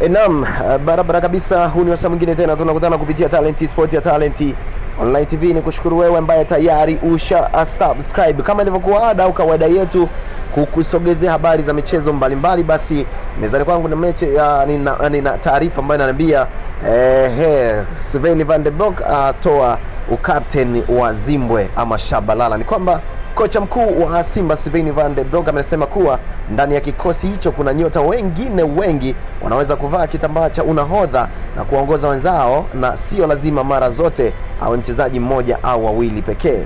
E, naam, uh, barabara kabisa. Huu ni wasaa mwingine tena tunakutana kupitia Talent Sport ya Talent Online TV. Ni kushukuru wewe ambaye tayari usha uh, subscribe kama ilivyokuwa ada au kawaida yetu kukusogezea habari za michezo mbalimbali. Basi mezani kwangu na mechi uh, nina, nina taarifa ambayo inaniambia eh, Sven van der Broek atoa uh, ukapteni wa Zimbwe ama Shabalala. Ni kwamba kocha mkuu wa Simba Sven van der Broek amesema kuwa ndani ya kikosi hicho kuna nyota wengine wengi wanaweza kuvaa kitambaa cha unahodha na kuwaongoza wenzao, na sio lazima mara zote awe mchezaji mmoja au wawili pekee.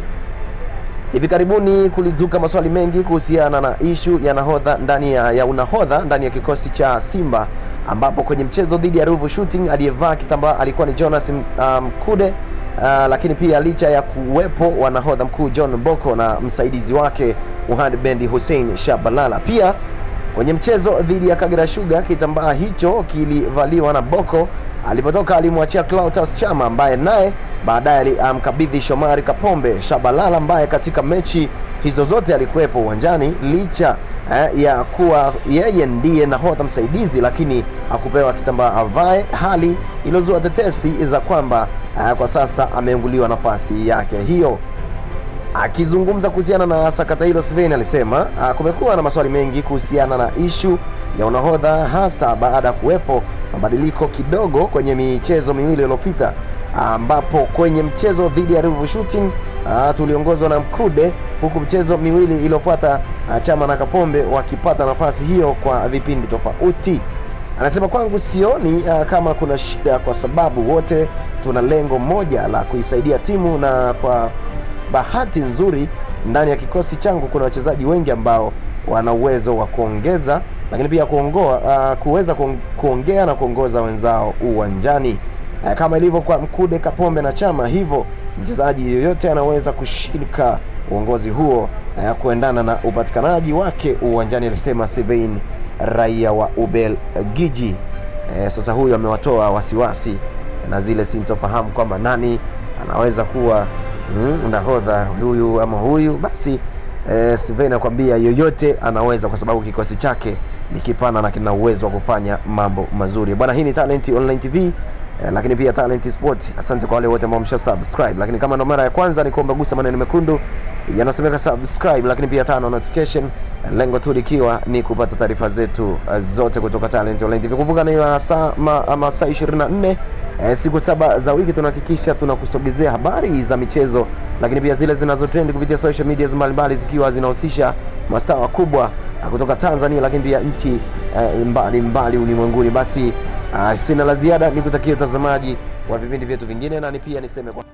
Hivi karibuni kulizuka maswali mengi kuhusiana na ishu ya nahodha ndani ya, ya unahodha ndani ya kikosi cha Simba ambapo kwenye mchezo dhidi ya Ruvu Shooting aliyevaa kitambaa alikuwa ni Jonas Mkude um, Uh, lakini pia licha ya kuwepo wanahodha mkuu John Boko na msaidizi wake Muhand Bendi Hussein Shabalala, pia kwenye mchezo dhidi ya Kagera Sugar kitambaa hicho kilivaliwa na Boko. Alipotoka alimwachia Clatous Chama ambaye naye baadaye alimkabidhi um, Shomari Kapombe. Shabalala ambaye katika mechi hizo zote alikuwepo uwanjani licha eh, ya kuwa yeye ndiye nahodha msaidizi, lakini hakupewa kitambaa avae, hali iliyozua tetesi za kwamba eh, kwa sasa ameunguliwa nafasi yake hiyo. Akizungumza kuhusiana na sakata hilo, Sven alisema uh, kumekuwa na maswali mengi kuhusiana na ishu ya unahodha, hasa baada ya kuwepo mabadiliko kidogo kwenye michezo miwili iliyopita, ambapo kwenye mchezo dhidi ya Ruvu Shooting uh, tuliongozwa na Mkude, huku mchezo miwili iliyofuata uh, Chama na Kapombe wakipata nafasi hiyo kwa vipindi tofauti. Anasema kwangu sioni uh, kama kuna shida kwa sababu wote tuna lengo moja la kuisaidia timu, na kwa bahati nzuri ndani ya kikosi changu kuna wachezaji wengi ambao wana uwezo wa kuongeza, lakini pia kuongoa uh, kuweza kuongea na kuongoza wenzao uwanjani uh, kama ilivyo kwa Mkude, Kapombe na Chama. Hivyo mchezaji yoyote anaweza kushika uongozi huo uh, kuendana na upatikanaji wake uwanjani, alisema Sylvain raia wa Ubelgiji. Uh, sasa huyu amewatoa wasiwasi na zile sintofahamu kwamba nani anaweza kuwa mm, nahodha huyu ama huyu. Basi e, Sven anakwambia yoyote anaweza, kwa sababu kikosi chake ni kipana na kina uwezo wa kufanya mambo mazuri bwana. Hii ni Talent Online TV eh, lakini pia Talent Sport. Asante kwa wale wote ambao msha subscribe, lakini kama ndo mara ya kwanza ni kuomba gusa maneno mekundu yanasemeka subscribe, lakini pia tano notification, lengo tu likiwa ni kupata taarifa zetu zote kutoka Talent Online TV. Kumbuka ni saa ama saa 24 eh, siku saba za wiki tunahakikisha tunakusogezea habari za michezo, lakini pia zile zinazotrend kupitia social media mbalimbali zikiwa zinahusisha mastaa wakubwa kutoka Tanzania, lakini pia nchi e, mbalimbali mbali ulimwenguni. Basi a, sina la ziada, nikutakia utazamaji wa vipindi vyetu vingine, na ni pia niseme kwa